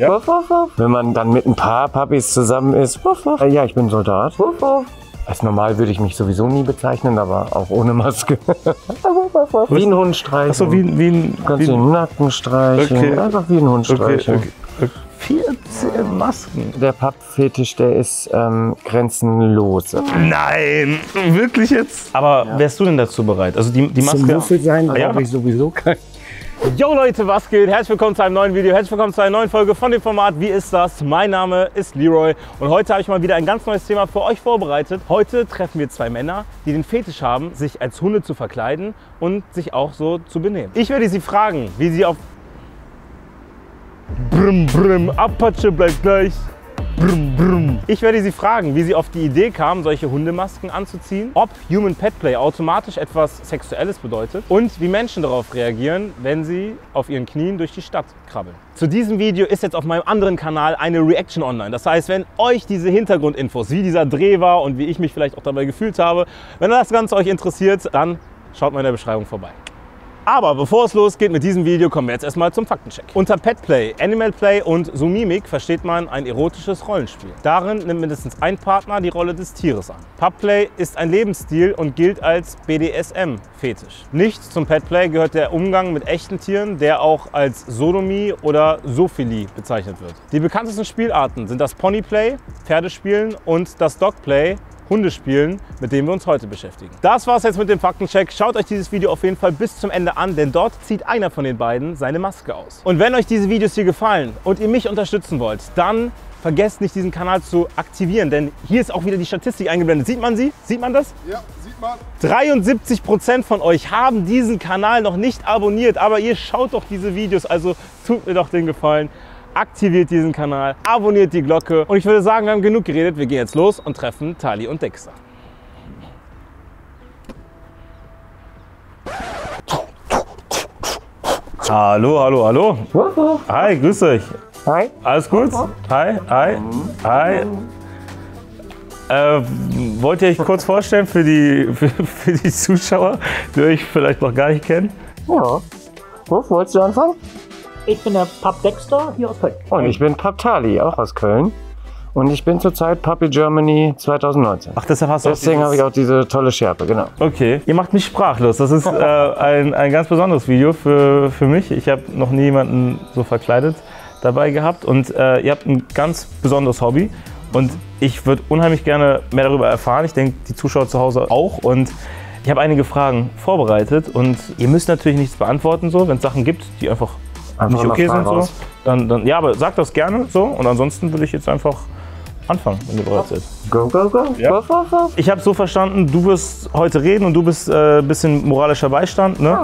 Ja. Wuff, wuff, wuff. Wenn man dann mit ein paar Puppies zusammen ist, wuff, wuff. Äh, ja, ich bin Soldat. Wuff, wuff. Als normal würde ich mich sowieso nie bezeichnen, aber auch ohne Maske. wie ein Hund streichen. Achso, wie, wie ein. Kannst Wie den Nacken streichen. Okay. Einfach wie ein Hund streichen. okay, okay. 14 Masken. Der Pappfetisch, der ist ähm, grenzenlos. Nein, wirklich jetzt? Aber wärst du denn dazu bereit? Also die, die Maske. sein, ja. ich sowieso kein. Yo Leute, was geht? Herzlich willkommen zu einem neuen Video. Herzlich willkommen zu einer neuen Folge von dem Format Wie ist das? Mein Name ist Leroy und heute habe ich mal wieder ein ganz neues Thema für euch vorbereitet. Heute treffen wir zwei Männer, die den Fetisch haben, sich als Hunde zu verkleiden und sich auch so zu benehmen. Ich werde sie fragen, wie sie auf Brumm, brumm, Apache bleibt gleich. Brumm, brumm. Ich werde Sie fragen, wie Sie auf die Idee kamen, solche Hundemasken anzuziehen, ob Human Pet Play automatisch etwas Sexuelles bedeutet und wie Menschen darauf reagieren, wenn sie auf ihren Knien durch die Stadt krabbeln. Zu diesem Video ist jetzt auf meinem anderen Kanal eine Reaction online. Das heißt, wenn euch diese Hintergrundinfos, wie dieser Dreh war und wie ich mich vielleicht auch dabei gefühlt habe, wenn das Ganze euch interessiert, dann schaut mal in der Beschreibung vorbei. Aber bevor es losgeht mit diesem Video, kommen wir jetzt erstmal zum Faktencheck. Unter Pet Play, Animal Play und Zoomimik versteht man ein erotisches Rollenspiel. Darin nimmt mindestens ein Partner die Rolle des Tieres an. Pup Play ist ein Lebensstil und gilt als BDSM-Fetisch. Nicht zum Pet Play gehört der Umgang mit echten Tieren, der auch als Sodomie oder Sophilie bezeichnet wird. Die bekanntesten Spielarten sind das Pony Play, Pferdespielen und das Dog Play, Hundespielen, mit dem wir uns heute beschäftigen. Das war's jetzt mit dem Faktencheck. Schaut euch dieses Video auf jeden Fall bis zum Ende an, denn dort zieht einer von den beiden seine Maske aus. Und wenn euch diese Videos hier gefallen und ihr mich unterstützen wollt, dann vergesst nicht diesen Kanal zu aktivieren, denn hier ist auch wieder die Statistik eingeblendet. Sieht man sie? Sieht man das? Ja, sieht man. 73% von euch haben diesen Kanal noch nicht abonniert, aber ihr schaut doch diese Videos, also tut mir doch den Gefallen. Aktiviert diesen Kanal, abonniert die Glocke und ich würde sagen, wir haben genug geredet. Wir gehen jetzt los und treffen Tali und Dexter. Hallo, hallo, hallo. Hi, grüß euch. Hi. Alles gut? Hi, hi, hi. Äh, wollt ihr euch kurz vorstellen für die, für, für die Zuschauer, die euch vielleicht noch gar nicht kennen? Ja. Wolltest du anfangen? Ich bin der Pub Dexter hier aus Köln. Und ich bin Paptali, auch aus Köln. Und ich bin zurzeit Puppy Germany 2019. Ach, deshalb hast du Deswegen habe ich auch diese tolle Schärpe, genau. Okay, ihr macht mich sprachlos. Das ist äh, ein, ein ganz besonderes Video für, für mich. Ich habe noch nie jemanden so verkleidet dabei gehabt und äh, ihr habt ein ganz besonderes Hobby und ich würde unheimlich gerne mehr darüber erfahren. Ich denke, die Zuschauer zu Hause auch und ich habe einige Fragen vorbereitet und ihr müsst natürlich nichts beantworten, so, wenn es Sachen gibt, die Einfach nicht okay sind. So, dann, dann, ja, aber sagt das gerne so und ansonsten würde ich jetzt einfach anfangen, wenn ihr bereit seid. Go, go, go. Ja. Wuff, wuff, wuff. Ich habe so verstanden, du wirst heute reden und du bist ein äh, bisschen moralischer Beistand, ne?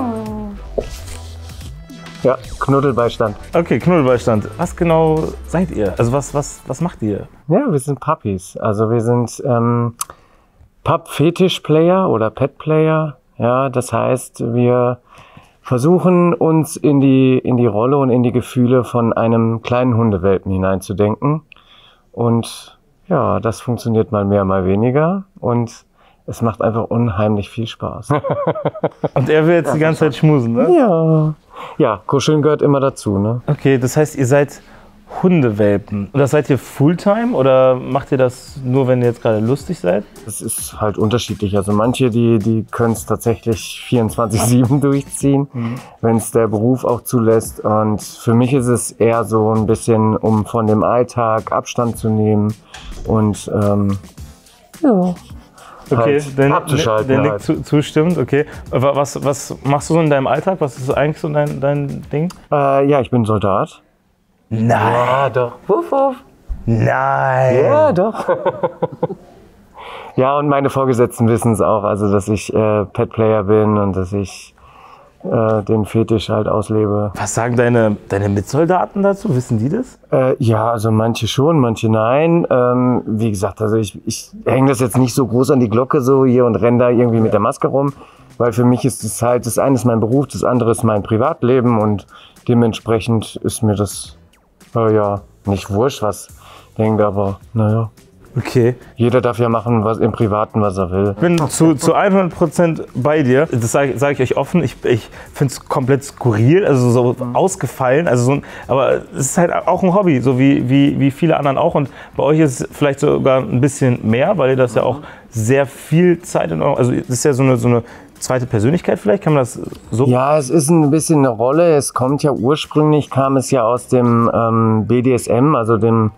Ja, Knuddelbeistand. Okay, Knuddelbeistand. Was genau seid ihr? Also was, was, was macht ihr? Ja, wir sind Puppies. Also wir sind ähm, Pup-Fetisch-Player oder Pet-Player. Ja, das heißt, wir versuchen uns in die, in die Rolle und in die Gefühle von einem kleinen Hundewelpen hineinzudenken. Und ja, das funktioniert mal mehr, mal weniger. Und es macht einfach unheimlich viel Spaß. Und er will jetzt die ganze Zeit schmusen, ne? ja. Ja, kuscheln gehört immer dazu, ne? Okay, das heißt, ihr seid Hundewelpen. Und das seid ihr Fulltime oder macht ihr das nur, wenn ihr jetzt gerade lustig seid? Es ist halt unterschiedlich. Also manche, die, die können es tatsächlich 24-7 durchziehen, wenn es der Beruf auch zulässt. Und für mich ist es eher so ein bisschen, um von dem Alltag Abstand zu nehmen und ähm, ja. Okay, Halt der, abzuschalten der Nick halt. zu, zustimmt, okay. Was, was machst du so in deinem Alltag? Was ist eigentlich so dein, dein Ding? Äh, ja, ich bin Soldat. Nein, Ja, doch. Wuff, wuff. nein. Ja, doch. ja, und meine Vorgesetzten wissen es auch, also dass ich äh, Pet-Player bin und dass ich äh, den Fetisch halt auslebe. Was sagen deine, deine Mitsoldaten dazu? Wissen die das? Äh, ja, also manche schon, manche nein. Ähm, wie gesagt, also ich, ich hänge das jetzt nicht so groß an die Glocke so hier und renne da irgendwie mit der Maske rum, weil für mich ist es halt, das eine ist mein Beruf, das andere ist mein Privatleben und dementsprechend ist mir das, äh, ja, nicht wurscht, was denkt, aber naja. Okay. Jeder darf ja machen, was im Privaten, was er will. Ich bin zu, zu 100% bei dir. Das sage sag ich euch offen. Ich, ich finde es komplett skurril, also so ausgefallen. Also so ein, aber es ist halt auch ein Hobby, so wie, wie, wie viele anderen auch. Und bei euch ist es vielleicht sogar ein bisschen mehr, weil ihr das ja auch sehr viel Zeit in eurem, also es ist ja so eine, so eine zweite Persönlichkeit vielleicht, kann man das so? Ja, es ist ein bisschen eine Rolle. Es kommt ja ursprünglich, kam es ja aus dem ähm, BDSM, also dem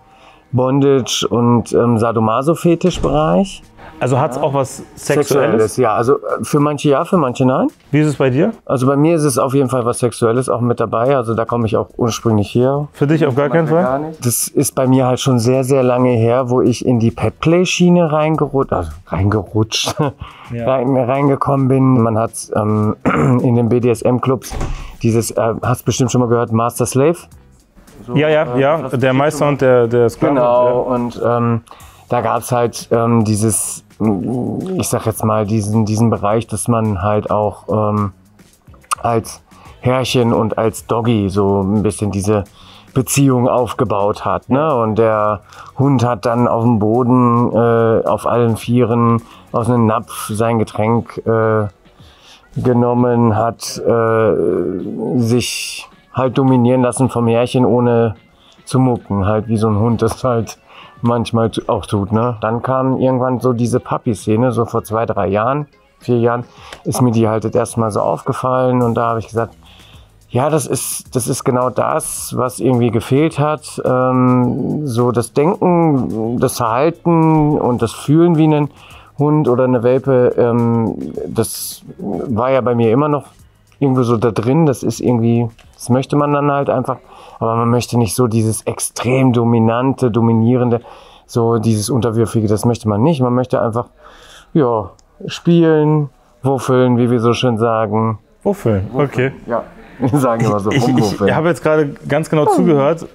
Bondage- und ähm, Sadomaso-Fetischbereich. Also hat es auch was Sexuelles? ja. Also äh, für manche ja, für manche nein. Wie ist es bei dir? Also bei mir ist es auf jeden Fall was Sexuelles auch mit dabei. Also da komme ich auch ursprünglich her. Für dich auf gar keinen Fall? Das ist bei mir halt schon sehr, sehr lange her, wo ich in die Petplay-Schiene reingerutscht, also reingerutscht, rein, reingekommen bin. Man hat ähm, in den BDSM-Clubs dieses, äh, hast bestimmt schon mal gehört, Master Slave. So, Ja, ja, äh, ja. Der Meister und der, der Sklave. Genau, und ähm, da gab's halt ähm, dieses, ich sag jetzt mal, diesen, diesen Bereich, dass man halt auch ähm, als Herrchen und als Doggy so ein bisschen diese Beziehung aufgebaut hat. Ne? Und der Hund hat dann auf dem Boden äh, auf allen Vieren aus einem Napf sein Getränk äh, genommen, hat äh, sich halt dominieren lassen vom Härchen, ohne zu mucken, halt wie so ein Hund das halt manchmal auch tut. Ne? Dann kam irgendwann so diese Papi-Szene, so vor zwei, drei Jahren, vier Jahren, ist mir die halt das erste Mal so aufgefallen und da habe ich gesagt, ja, das ist, das ist genau das, was irgendwie gefehlt hat. Ähm, so das Denken, das Verhalten und das Fühlen wie ein Hund oder eine Welpe, ähm, das war ja bei mir immer noch irgendwo so da drin. Das ist irgendwie, das möchte man dann halt einfach. Aber man möchte nicht so dieses extrem dominante, dominierende, so dieses unterwürfige, das möchte man nicht. Man möchte einfach, ja, spielen, wuffeln, wie wir so schön sagen. Wofür? Okay. Ja, wir sagen immer so Ich, ich, ich habe jetzt gerade ganz genau zugehört.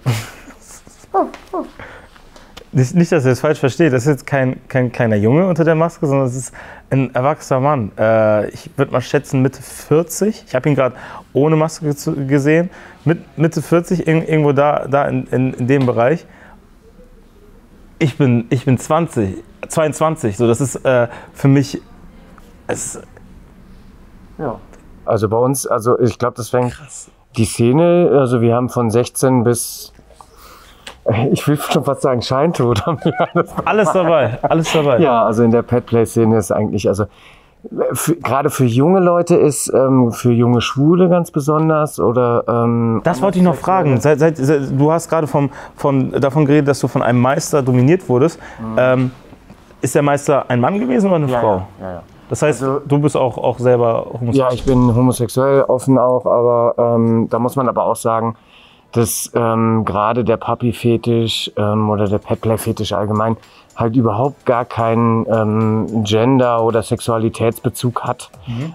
Nicht, nicht, dass ihr das falsch versteht. Das ist jetzt kein, kein kleiner Junge unter der Maske, sondern es ist ein erwachsener Mann. Äh, ich würde mal schätzen Mitte 40. Ich habe ihn gerade ohne Maske gesehen. Mit, Mitte 40, ir- irgendwo da, da in, in, in dem Bereich. Ich bin, ich bin 20, 22. So, das ist äh, für mich. Es, Ja. Also bei uns, also ich glaube, das fängt krass. die Szene, also wir haben von 16 bis, ich will schon fast sagen, Scheintod. alles. Dabei, alles dabei. Ja, also in der Petplay-Szene ist eigentlich, also gerade für junge Leute ist, ähm, für junge Schwule ganz besonders oder ähm, Das wollte ich noch fragen. Seit, seit, seit, du hast gerade vom, von, davon geredet, dass du von einem Meister dominiert wurdest. Ähm, ist der Meister ein Mann gewesen oder eine ja, Frau? Ja, ja. Das heißt, Also- du bist auch, auch selber homosexuell. Ja, ich bin homosexuell, offen auch, aber ähm, da muss man aber auch sagen, dass ähm, gerade der Papi-Fetisch ähm, oder der Petplay-Fetisch allgemein halt überhaupt gar keinen ähm, Gender- oder Sexualitätsbezug hat.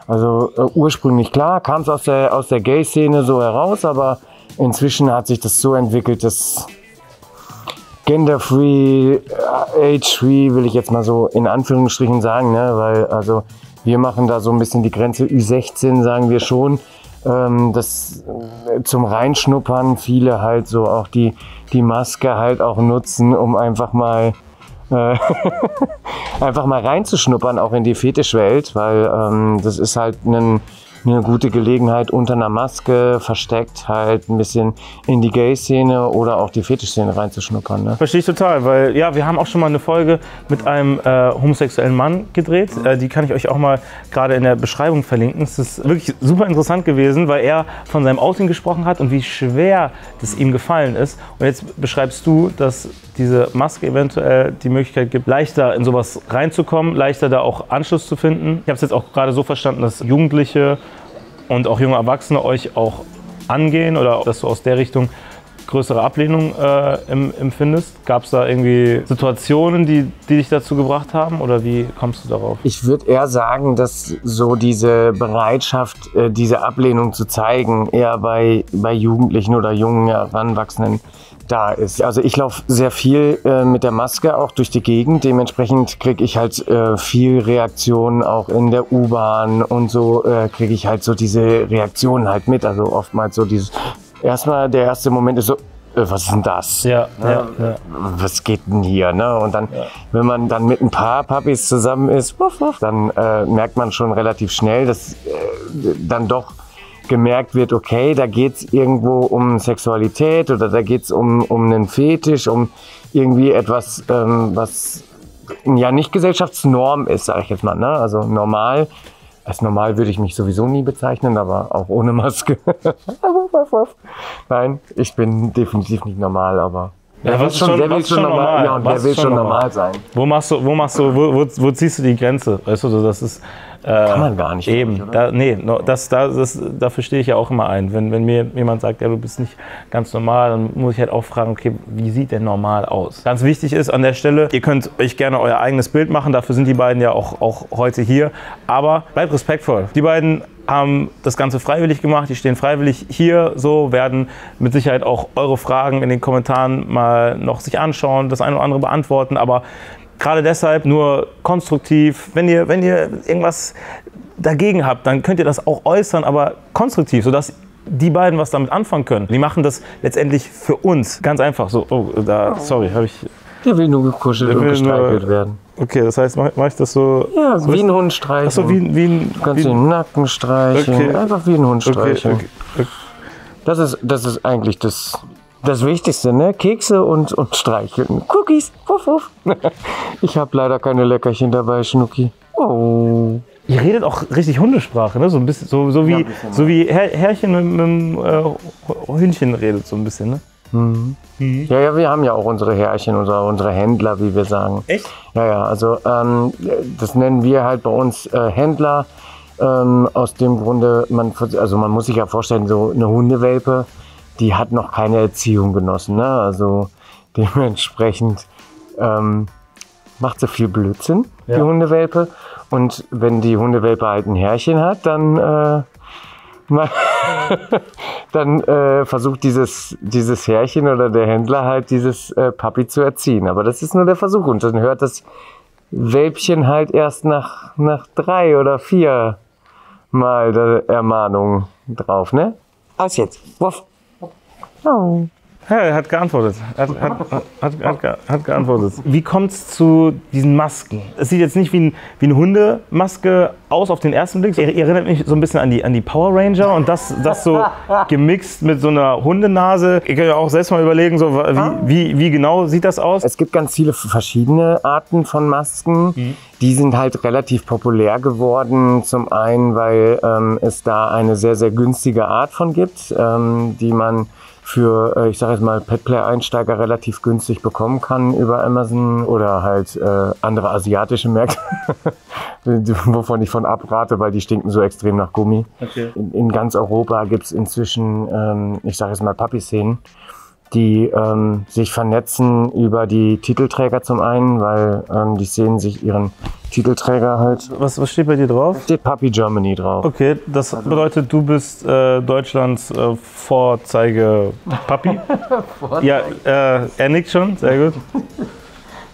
Also äh, ursprünglich klar kam es aus der, aus der Gay-Szene so heraus, aber inzwischen hat sich das so entwickelt, dass Gender-free, äh, age-free, will ich jetzt mal so in Anführungsstrichen sagen, ne? weil also wir machen da so ein bisschen die Grenze Ü16, sagen wir schon. Ähm, das äh, zum Reinschnuppern viele halt so auch die, die Maske halt auch nutzen, um einfach mal äh, einfach mal reinzuschnuppern, auch in die Fetischwelt, weil ähm, das ist halt ein, eine gute Gelegenheit, unter einer Maske versteckt halt ein bisschen in die Gay-Szene oder auch die Fetischszene reinzuschnuppern. Ne? Verstehe ich total, weil ja, wir haben auch schon mal eine Folge mit einem äh, homosexuellen Mann gedreht. Äh, die kann ich euch auch mal gerade in der Beschreibung verlinken. Es ist wirklich super interessant gewesen, weil er von seinem Outing gesprochen hat und wie schwer das ihm gefallen ist. Und jetzt beschreibst du, dass diese Maske eventuell die Möglichkeit gibt, leichter in sowas reinzukommen, leichter da auch Anschluss zu finden. Ich habe es jetzt auch gerade so verstanden, dass Jugendliche und auch junge Erwachsene euch auch angehen oder dass du aus der Richtung größere Ablehnung äh, em- empfindest? Gab es da irgendwie Situationen, die, die dich dazu gebracht haben oder wie kommst du darauf? Ich würde eher sagen, dass so diese Bereitschaft, äh, diese Ablehnung zu zeigen, eher bei, bei Jugendlichen oder jungen Heranwachsenden da ist. Also ich laufe sehr viel äh, mit der Maske auch durch die Gegend. Dementsprechend kriege ich halt äh, viel Reaktionen auch in der U-Bahn und so äh, kriege ich halt so diese Reaktionen halt mit. Also oftmals so dieses, erstmal der erste Moment ist so, äh, was ist denn das? Ja, ja, ja. was geht denn hier? Ne? Und dann, wenn man dann mit ein paar Puppies zusammen ist, wuff, wuff, dann äh, merkt man schon relativ schnell, dass äh, dann doch gemerkt wird, okay, da geht's irgendwo um Sexualität oder da geht's um, um einen Fetisch, um irgendwie etwas, ähm, was ja nicht Gesellschaftsnorm ist, sage ich jetzt mal. Ne? Also normal, als normal würde ich mich sowieso nie bezeichnen, aber auch ohne Maske. Nein, ich bin definitiv nicht normal, aber Ja, wer will schon, schon- wer will schon normal, normal? ja, und wer will schon normal? normal sein? Wo machst du, wo machst du, wo, wo, wo ziehst du die Grenze? Weißt du, das ist äh, Kann man gar nicht, Eben, ich, da, nee, no, das, das, das, dafür stehe ich ja auch immer ein. Wenn, wenn mir jemand sagt, ja, du bist nicht ganz normal, dann muss ich halt auch fragen, okay, wie sieht denn normal aus? Ganz wichtig ist an der Stelle, ihr könnt euch gerne euer eigenes Bild machen, dafür sind die beiden ja auch, auch heute hier. Aber bleibt respektvoll. Die beiden haben das Ganze freiwillig gemacht, die stehen freiwillig hier, so werden mit Sicherheit auch eure Fragen in den Kommentaren mal noch sich anschauen, das eine oder andere beantworten, aber Gerade deshalb nur konstruktiv. Wenn ihr, wenn ihr irgendwas dagegen habt, dann könnt ihr das auch äußern, aber konstruktiv, sodass die beiden was damit anfangen können. Die machen das letztendlich für uns. Ganz einfach so. Oh, da, sorry, habe ich. Der will nur gekuschelt und gestreichelt nur- werden. Okay, das heißt, mache mach ich das so. Ja, so wie ein Hund streicheln. Achso, wie, wie ein. Du kannst wie, den Nacken streicheln, Okay. einfach wie ein Hund streicheln. okay, okay. Das, ist, das ist eigentlich das, das Wichtigste, ne? Kekse und, und streicheln. Cookies, wuff, wuff. Ich habe leider keine Leckerchen dabei, Schnucki. Oh. Ihr redet auch richtig Hundesprache, ne? So ein bisschen, so, so wie, so wie Herr, Herrchen mit, mit dem äh, Hündchen redet, so ein bisschen, ne? Ja, ja, wir haben ja auch unsere Herrchen, unsere, unsere Händler, wie wir sagen. Echt? Ja, ja, also ähm, das nennen wir halt bei uns äh, Händler. Ähm, aus dem Grunde, man, also man muss sich ja vorstellen, so eine Hundewelpe, die hat noch keine Erziehung genossen. Ne? Also dementsprechend ähm, macht sie viel Blödsinn, die Ja. Hundewelpe. Und wenn die Hundewelpe halt ein Herrchen hat, dann, äh, dann äh, versucht dieses, dieses Herrchen oder der Händler halt dieses äh, Papi zu erziehen. Aber das ist nur der Versuch. Und dann hört das Wälbchen halt erst nach, nach drei oder vier Mal der Ermahnung drauf, ne? Aus jetzt. Wuff. Oh. Ja, er hat geantwortet. Er hat, hat, hat, hat, ge- hat geantwortet. Wie kommt es zu diesen Masken? Es sieht jetzt nicht wie, ein, wie eine Hundemaske aus auf den ersten Blick. Er, erinnert mich so ein bisschen an die, an die Power Ranger und das, das so gemixt mit so einer Hundenase. Ihr könnt ja auch selbst mal überlegen, so, wie, wie, wie genau sieht das aus? Es gibt ganz viele verschiedene Arten von Masken. Die sind halt relativ populär geworden. Zum einen, weil ähm, es da eine sehr, sehr günstige Art von gibt, ähm, die man für, äh, ich sage jetzt mal, Petplay-Einsteiger relativ günstig bekommen kann über Amazon oder halt äh, andere asiatische Märkte, wovon ich von abrate, weil die stinken so extrem nach Gummi. Okay. In, in ganz Europa gibt es inzwischen, ähm, ich sage jetzt mal, Papi-Szenen, die ähm, sich vernetzen über die Titelträger zum einen, weil ähm, die Szenen sich ihren Titelträger halt. Was, was steht bei dir drauf? Steht Papi Germany drauf. Okay, das bedeutet, du bist äh, Deutschlands äh, Vorzeige Papi. ja, äh, er nickt schon, sehr gut.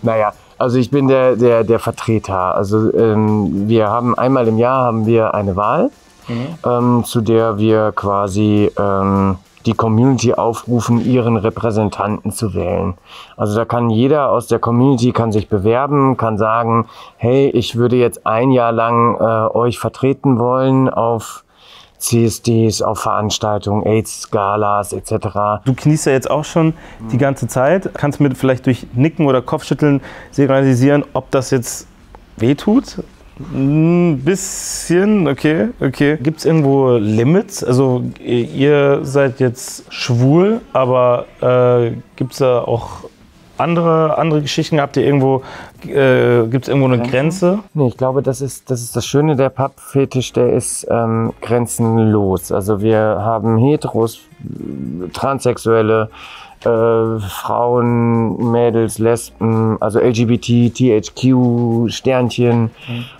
Naja, also ich bin der, der, der Vertreter. Also ähm, wir haben einmal im Jahr haben wir eine Wahl, ähm, zu der wir quasi ähm, die Community aufrufen, ihren Repräsentanten zu wählen. Also da kann jeder aus der Community kann sich bewerben, kann sagen, hey, ich würde jetzt ein Jahr lang äh, euch vertreten wollen auf CSDs, auf Veranstaltungen, AIDS-Galas etc. Du kniest ja jetzt auch schon die ganze Zeit. Kannst du mir vielleicht durch Nicken oder Kopfschütteln signalisieren, ob das jetzt wehtut? Ein bisschen, okay, okay. Gibt es irgendwo Limits? Also ihr seid jetzt schwul, aber äh, gibt es da auch andere, andere Geschichten? Habt ihr irgendwo, äh, gibt es irgendwo eine Grenze? Nee, ich glaube, das ist, das ist das Schöne der Pappfetisch, der ist ähm, grenzenlos. Also wir haben Heteros, Transsexuelle, äh, Frauen, Mädels, Lesben, also LGBT, THQ, Sternchen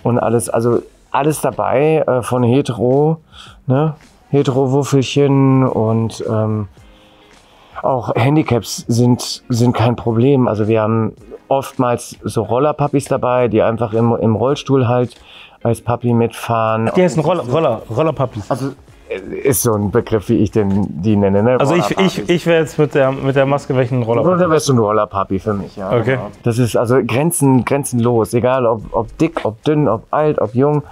und alles, also alles dabei äh, von Hetero, ne? Hetero-Wuffelchen und ähm, auch Handicaps sind, sind kein Problem. Also wir haben oftmals so Rollerpuppies dabei, die einfach im, im Rollstuhl halt als Papi mitfahren. Die heißen Roller, Roller, Rollerpuppies. Also ist so ein Begriff, wie ich den, die nenne. Ne? Also ich, Rollerpapi. ich, ich wäre jetzt mit der, mit der Maske welchen Roller. Oder wärst du ein Rollerpapi für mich, ja. Okay. Genau. Das ist also Grenzen, grenzenlos. Egal ob, ob dick, ob dünn, ob alt, ob jung.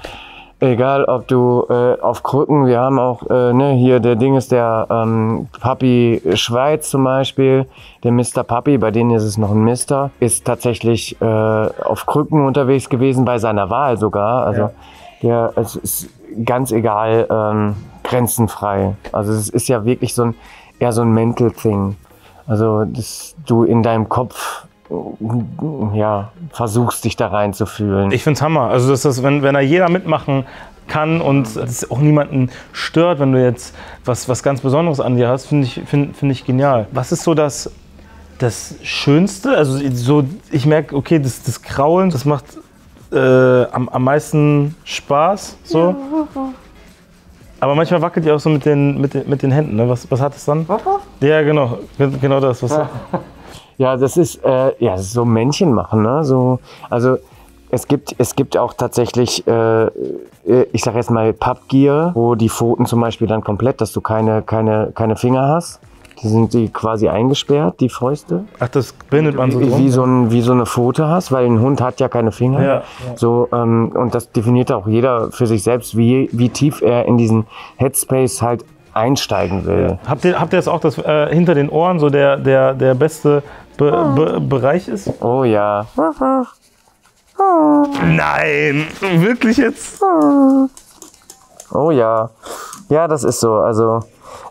Egal ob du äh, auf Krücken, wir haben auch, äh, ne, hier der Ding ist der ähm, Papi Schweiz zum Beispiel, der Mr. Papi, bei denen ist es noch ein Mister, ist tatsächlich äh, auf Krücken unterwegs gewesen, bei seiner Wahl sogar. Also der, es ist ganz egal, ähm, grenzenfrei. Also es ist ja wirklich so ein, eher so ein Mental Thing. Also, dass du in deinem Kopf ja, versuchst, dich da reinzufühlen. Ich find's Hammer. Also, dass das, wenn, wenn da jeder mitmachen kann und es auch niemanden stört, wenn du jetzt was, was ganz Besonderes an dir hast, finde ich, find, find ich genial. Was ist so das, das Schönste? Also, so, ich merke, okay, das, das Kraulen, das macht äh, am, am meisten Spaß. So. Aber manchmal wackelt ihr auch so mit den, mit den, mit den Händen. Ne? Was, was hat es dann? Ja, genau. Genau das. Was, Ja, das ist, äh, ja, das ist so Männchen machen, ne? So, also es gibt, es gibt auch tatsächlich, äh, äh, ich sag jetzt mal Pappgier, wo die Pfoten zum Beispiel dann komplett, dass du keine, keine, keine Finger hast. Die sind die quasi eingesperrt, die Fäuste. Ach, das bindet man so wie, drum? wie, so ein, wie so eine Pfote hast, weil ein Hund hat ja keine Finger. Ja, So, ähm, und das definiert auch jeder für sich selbst, wie, wie tief er in diesen Headspace halt einsteigen will. Habt ihr, habt ihr jetzt auch, dass äh, hinter den Ohren so der, der, der beste Be Be Bereich ist? Oh ja. Nein, wirklich jetzt? Oh ja. Ja, das ist so. Also,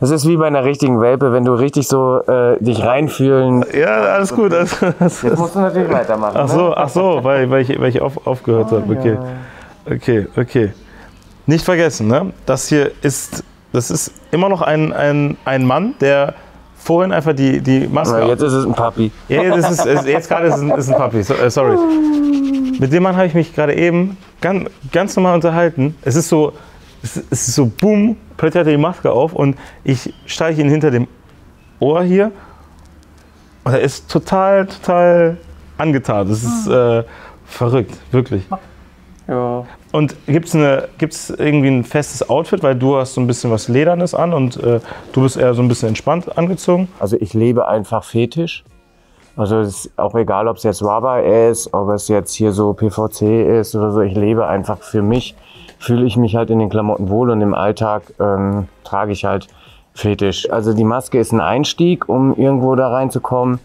es ist wie bei einer richtigen Welpe, wenn du richtig so äh, dich reinfühlen. Ja, alles gut. Das, das, Jetzt musst du natürlich weitermachen. ach so, ach so, weil, weil ich, weil ich auf, aufgehört habe. Okay. okay, okay. Nicht vergessen, ne? Das hier ist, das ist immer noch ein, ein, ein Mann, der vorhin einfach die, die Maske. Ne? Jetzt ist es ein Papi. Ja, ja, das ist, ist, jetzt gerade ist, ein- ist ein Papi. So, äh, sorry. Mit dem Mann habe ich mich gerade eben ganz, ganz normal unterhalten. Es ist so, es ist so, boom, plötzlich hat er die Maske auf und ich streiche ihn hinter dem Ohr hier. Und er ist total, total angetan. Das ist äh, verrückt, wirklich. Ja. Und gibt es gibt's irgendwie ein festes Outfit, weil du hast so ein bisschen was Ledernes an und äh, du bist eher so ein bisschen entspannt angezogen? Also ich lebe einfach Fetisch. Also es ist auch egal, ob es jetzt Rubber ist, ob es jetzt hier so PVC ist oder so. Ich lebe einfach für mich, fühle ich mich halt in den Klamotten wohl und im Alltag ähm, trage ich halt Fetisch. Also die Maske ist ein Einstieg, um irgendwo da reinzukommen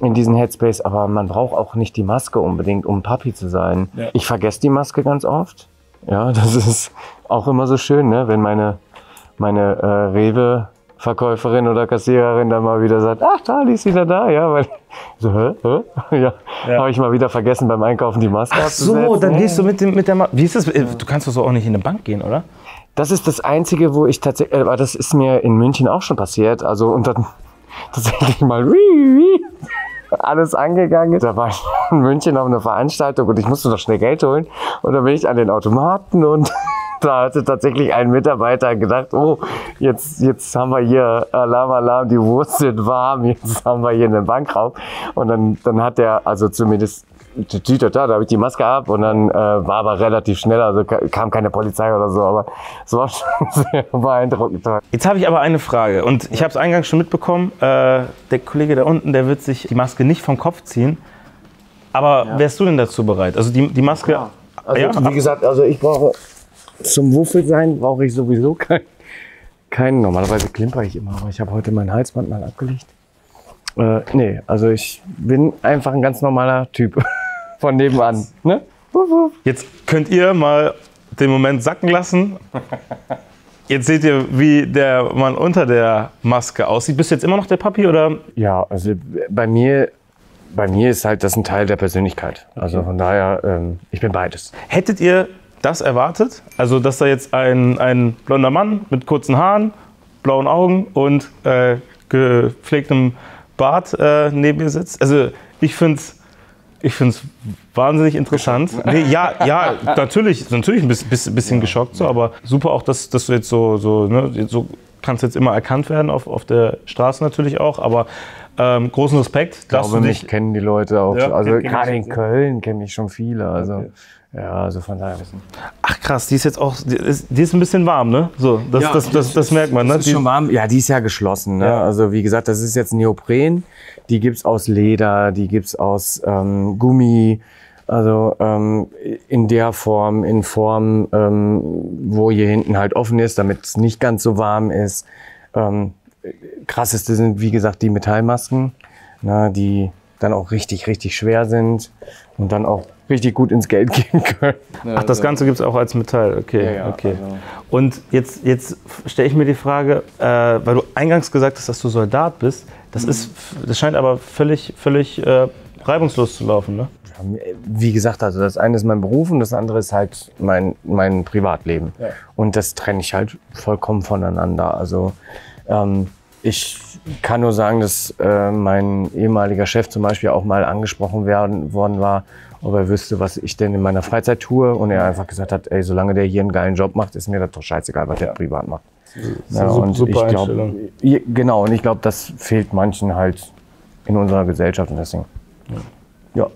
in diesen Headspace, aber man braucht auch nicht die Maske unbedingt, um Papi zu sein. Ja. Ich vergesse die Maske ganz oft. Ja, das ist auch immer so schön, ne? wenn meine, meine äh, Rewe-Verkäuferin oder Kassiererin dann mal wieder sagt, ach, da, die ist wieder da, ja, weil so, hä, hä? Ja, Ja. habe ich mal wieder vergessen beim Einkaufen die Maske Ach so, abzusetzen. dann gehst du mit, dem, mit der Maske. Wie ist das? Äh, Du kannst doch so auch nicht in eine Bank gehen, oder? Das ist das Einzige, wo ich tatsächlich, aber das ist mir in München auch schon passiert. Also und dann tatsächlich mal wie, wie, alles angegangen. Da war ich in München auf einer Veranstaltung und ich musste noch schnell Geld holen. Und dann bin ich an den Automaten und da hatte tatsächlich ein Mitarbeiter gedacht, oh, jetzt, jetzt haben wir hier Alarm, Alarm, die Wurst sind warm, jetzt haben wir hier einen Bankraub. Und dann, dann hat der, also zumindest da, da habe ich die Maske ab und dann äh, war aber relativ schnell, also ka- kam keine Polizei oder so, aber es war schon sehr beeindruckend. Jetzt habe ich aber eine Frage und ich habe es eingangs schon mitbekommen. Äh, der Kollege da unten, der wird sich die Maske nicht vom Kopf ziehen. Aber wärst du denn dazu bereit? Also die, die Maske. Also ja, wie gesagt, also ich brauche zum Wuffel sein brauche ich sowieso kein, keinen. Normalerweise klimper ich immer, aber ich habe heute mein Halsband mal abgelegt. Äh, nee, also ich bin einfach ein ganz normaler Typ von nebenan. Ne? Jetzt könnt ihr mal den Moment sacken lassen. Jetzt seht ihr, wie der Mann unter der Maske aussieht. Bist du jetzt immer noch der Papi oder? Ja, also bei mir, bei mir ist halt das ein Teil der Persönlichkeit. Also von daher, ähm, ich bin beides. Hättet ihr das erwartet? Also, dass da jetzt ein, ein blonder Mann mit kurzen Haaren, blauen Augen und äh, gepflegtem Bart äh, neben ihr sitzt? Also, ich finde es ich find's wahnsinnig interessant. Nee, ja, ja, natürlich, natürlich ein bisschen, bisschen, bisschen geschockt, so, aber super auch, dass, dass du jetzt so, so, ne, so kannst jetzt immer erkannt werden auf, auf der Straße natürlich auch, aber Ähm, großen Respekt, Ich dass glaube, du mich dich. kennen die Leute auch. Ja, also kenn gerade in. Köln kennen mich schon viele. Also ja, also von daher wissen. Ach krass, die ist jetzt auch, die ist, die ist ein bisschen warm, ne? So, das, das, das, das, merkt man, ne? Ist Die- schon warm. Ja, die ist ja geschlossen. Ne? Ja. Also wie gesagt, das ist jetzt Neopren. Die gibt's aus Leder, die gibt's aus ähm, Gummi. Also ähm, in der Form, in Form, ähm, wo hier hinten halt offen ist, damit es nicht ganz so warm ist. Ähm, krasseste sind, wie gesagt, die Metallmasken, na, die dann auch richtig, richtig schwer sind und dann auch richtig gut ins Geld gehen können. Ach, das Ganze gibt es auch als Metall, okay. Ja, ja, okay. also- Und jetzt, jetzt stelle ich mir die Frage, äh, weil du eingangs gesagt hast, dass du Soldat bist, das, ist, das scheint aber völlig, völlig äh, reibungslos zu laufen, ne? Wie gesagt, also das eine ist mein Beruf und das andere ist halt mein, mein Privatleben. Und das trenne ich halt vollkommen voneinander. Also ähm, ich kann nur sagen, dass äh, mein ehemaliger Chef zum Beispiel auch mal angesprochen werden, worden war, ob er wüsste, was ich denn in meiner Freizeit tue. Und er einfach gesagt hat, ey, solange der hier einen geilen Job macht, ist mir das doch scheißegal, was der privat macht. Ja, eine und super ich glaub, Einstellung. ja, genau, und ich glaube, das fehlt manchen halt in unserer Gesellschaft und deswegen. Ja.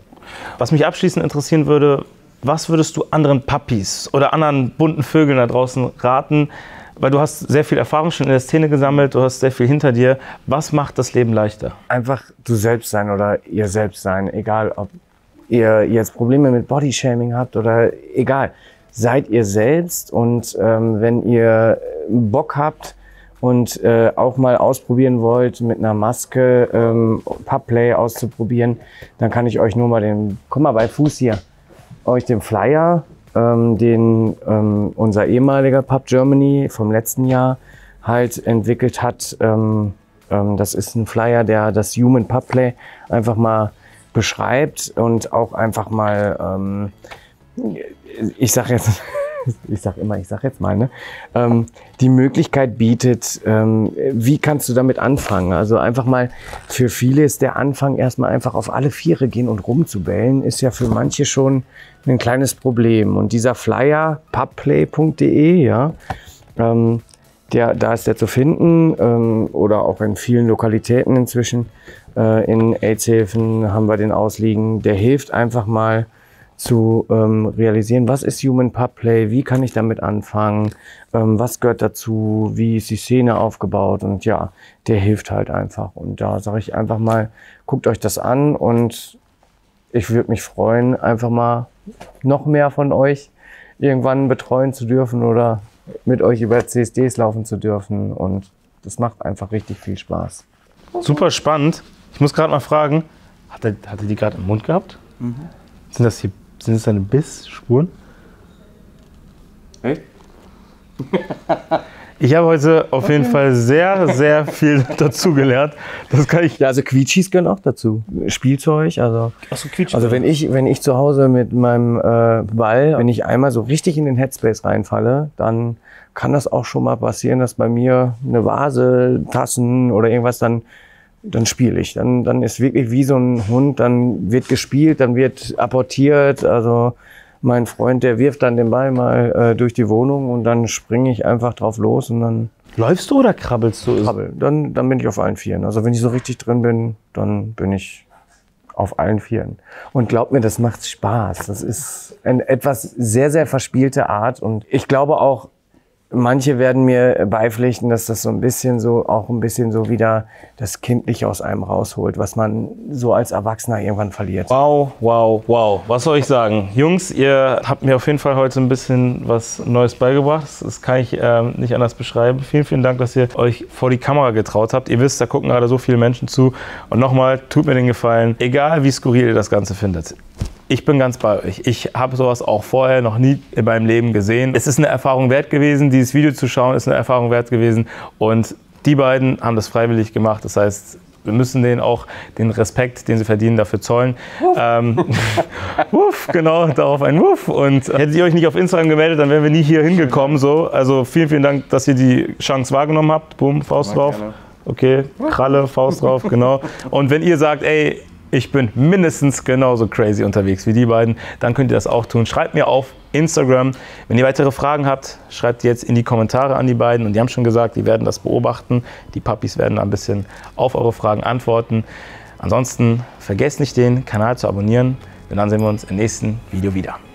Was mich abschließend interessieren würde, was würdest du anderen Puppies oder anderen bunten Vögeln da draußen raten? Weil du hast sehr viel Erfahrung schon in der Szene gesammelt, du hast sehr viel hinter dir. Was macht das Leben leichter? einfach du selbst sein oder ihr selbst sein, egal ob ihr jetzt Probleme mit Bodyshaming habt oder egal. Seid ihr selbst und ähm, wenn ihr Bock habt und äh, auch mal ausprobieren wollt, mit einer Maske ähm, Pubplay auszuprobieren, dann kann ich euch nur mal den, guck mal bei Fuß hier, euch den Flyer, ähm, den ähm, unser ehemaliger Pub Germany vom letzten Jahr halt entwickelt hat. Ähm, ähm, das ist ein Flyer, der das Human Pub Play einfach mal beschreibt und auch einfach mal, ähm, ich sag jetzt, ich sag immer, ich sag jetzt mal, ne, ähm, die Möglichkeit bietet, ähm, wie kannst du damit anfangen? Also einfach mal, für viele ist der Anfang erstmal einfach auf alle Viere gehen und rumzubellen, ist ja für manche schon ein kleines Problem. Und dieser Flyer, pubplay.de, ja, ähm, der, da ist der zu finden ähm, oder auch in vielen Lokalitäten inzwischen. Äh, in AIDS-Hilfen haben wir den ausliegen. Der hilft einfach mal zu ähm, realisieren, was ist Human Pub Play, wie kann ich damit anfangen, ähm, was gehört dazu, wie ist die Szene aufgebaut und ja, der hilft halt einfach. Und da sage ich einfach mal, guckt euch das an und ich würde mich freuen, einfach mal noch mehr von euch irgendwann betreuen zu dürfen oder mit euch über CSDs laufen zu dürfen. Und das macht einfach richtig viel Spaß. Super spannend. Ich muss gerade mal fragen, hat er, hat er die gerade im Mund gehabt? Sind das hier, sind das deine Bissspuren? Hey? Ich habe heute auf jeden Fall sehr, sehr viel dazugelernt. Das kann ich. Ja, also Quietschis gehören auch dazu. Spielzeug, also. Achso, quietsch. Also wenn ich, wenn ich zu Hause mit meinem äh, Ball, wenn ich einmal so richtig in den Headspace reinfalle, dann kann das auch schon mal passieren, dass bei mir eine Vase, Tassen oder irgendwas dann, dann spiele ich. Dann, dann ist wirklich wie so ein Hund, dann wird gespielt, dann wird apportiert. Also mein Freund, der wirft dann den Ball mal äh, durch die Wohnung und dann springe ich einfach drauf los und dann Läufst du oder krabbelst du? krabbel. Dann, dann bin ich auf allen Vieren. Also wenn ich so richtig drin bin, dann bin ich auf allen Vieren. Und glaub mir, das macht Spaß. Das ist eine etwas sehr, sehr verspielte Art. Und ich glaube auch, manche werden mir beipflichten, dass das so ein bisschen so, auch ein bisschen so wieder das Kindliche aus einem rausholt, was man so als Erwachsener irgendwann verliert. Wow, wow, wow. Was soll ich sagen? Jungs, ihr habt mir auf jeden Fall heute ein bisschen was Neues beigebracht. Das kann ich ähm, nicht anders beschreiben. Vielen, vielen Dank, dass ihr euch vor die Kamera getraut habt. Ihr wisst, da gucken gerade so viele Menschen zu. Und nochmal, tut mir den Gefallen, egal wie skurril ihr das Ganze findet. Ich bin ganz bei euch. Ich habe sowas auch vorher noch nie in meinem Leben gesehen. Es ist eine Erfahrung wert gewesen, dieses Video zu schauen, ist eine Erfahrung wert gewesen. Und die beiden haben das freiwillig gemacht. Das heißt, wir müssen denen auch den Respekt, den sie verdienen, dafür zollen. Ähm, wuff, genau, darauf ein Wuff. Und hättet ihr euch nicht auf Instagram gemeldet, dann wären wir nie hier hingekommen. So. Also vielen, vielen Dank, dass ihr die Chance wahrgenommen habt. Boom, Faust drauf. Okay, Kralle, Faust drauf, genau. Und wenn ihr sagt, ey, ich bin mindestens genauso crazy unterwegs wie die beiden, dann könnt ihr das auch tun. Schreibt mir auf Instagram. Wenn ihr weitere Fragen habt, schreibt jetzt in die Kommentare an die beiden. Und die haben schon gesagt, die werden das beobachten. Die Puppies werden da ein bisschen auf eure Fragen antworten. Ansonsten vergesst nicht, den Kanal zu abonnieren. Und dann sehen wir uns im nächsten Video wieder.